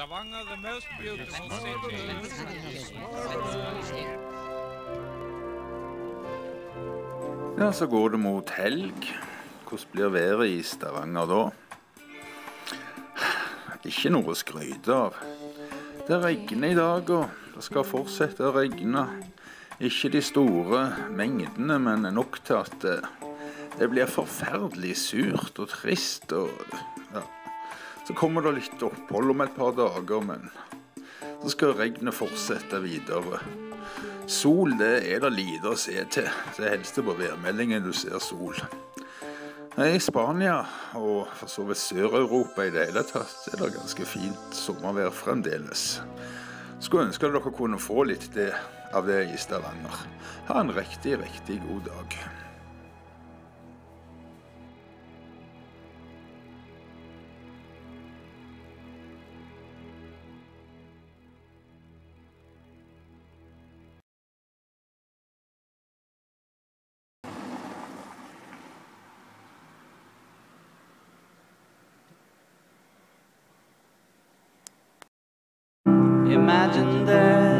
Stavanger, the most beautiful city. Ja, så går det mot helg. Hvordan blir været i Stavanger da? Ikke noe å skryte av. Det regner i dag, og det skal fortsette å regne. Ikke de store mengdene, men nok til at det, det blir forferdelig surt og trist. og ja. Så kommer det litt opphold om et par dager, men så skal regnet fortsette videre. Sol det er det lite å se til. Det er helst på værmeldingen du ser sol. I Spania og for så vidt Sør-Europa i det hele tatt er det ganske fint sommervær fremdeles. Skulle ønske dere kunne få litt det, av det i Stavanger. Ha en riktig, riktig god dag. imagine that